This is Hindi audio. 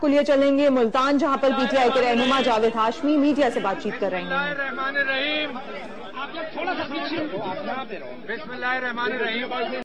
को लिए चलेंगे मुल्तान, जहाँ पर पीटीआई के रहनुमा जावेद हाशमी मीडिया से बातचीत कर रहे हैं। रहमान रहीम थोड़ा सा पीछे। रहमान रहीम